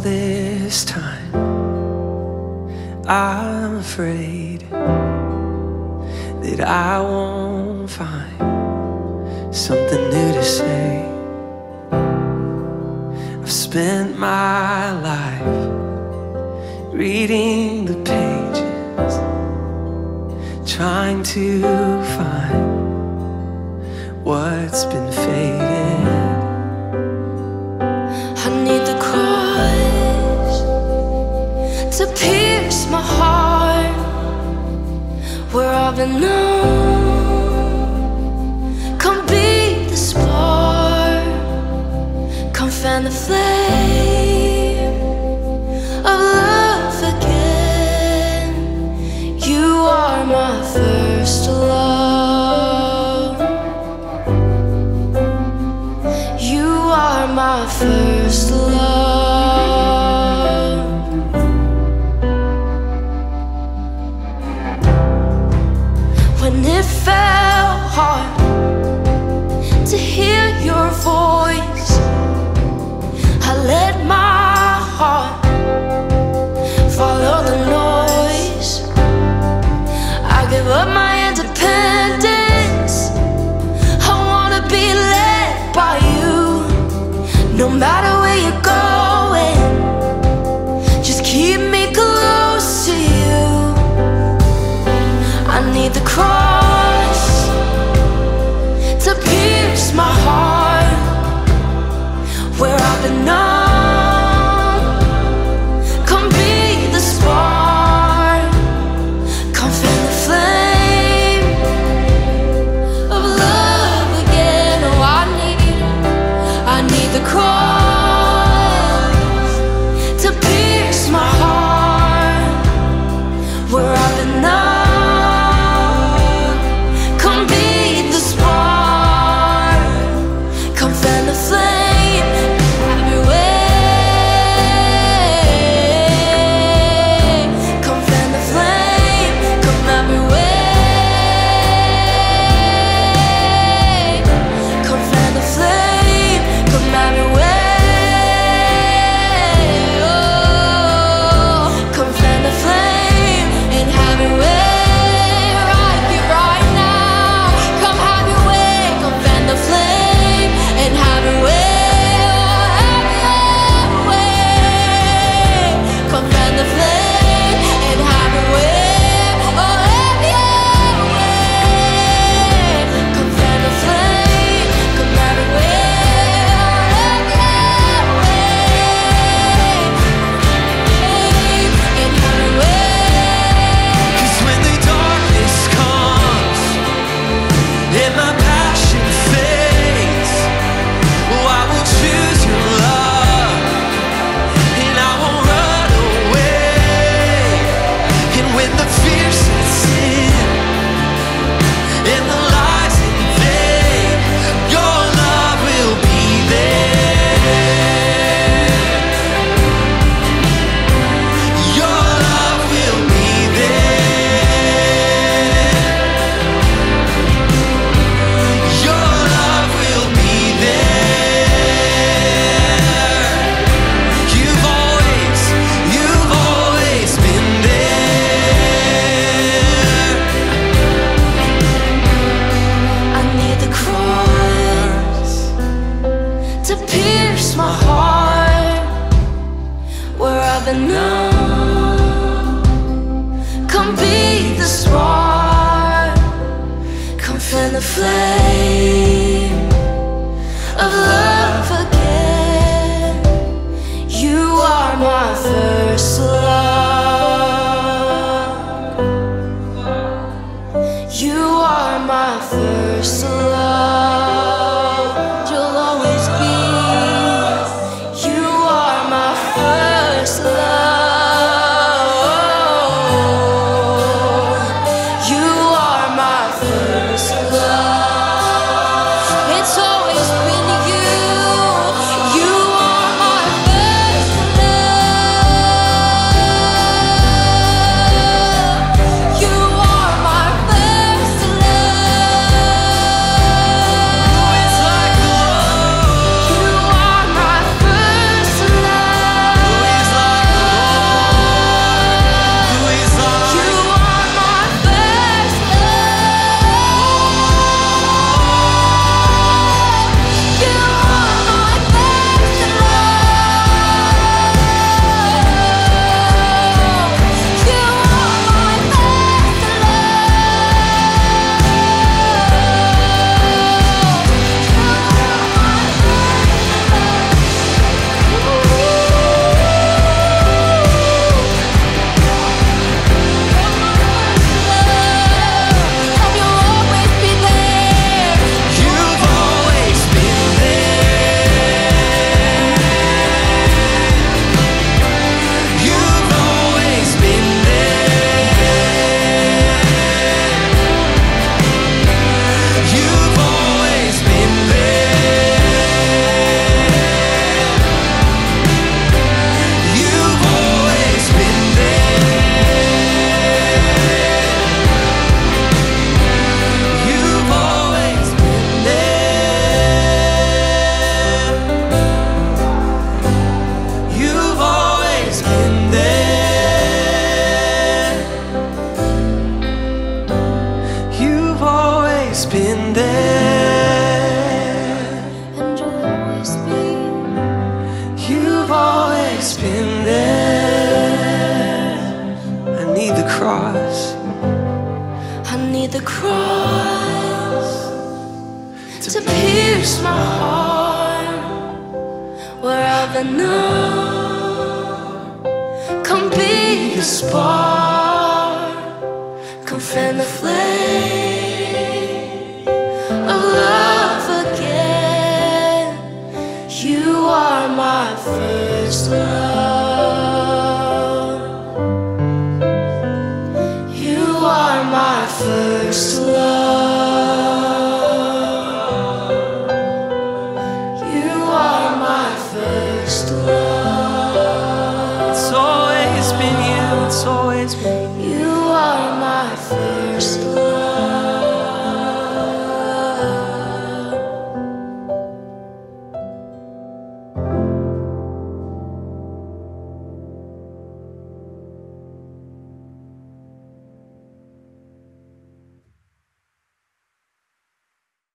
all this time. I'm afraid that I won't find something new to say. I've spent my life reading the pages, trying to find what's been faded. to pierce my heart where I've been known. Come be the spark, come fan the flame. spark Come fan the flame Of love again. You are my first love. You are my first love. always been there. And you'll always be. You've always been there. I need the cross. I need the cross to, to pierce my heart where I've been numb. Come be the spark Come fan the flame again.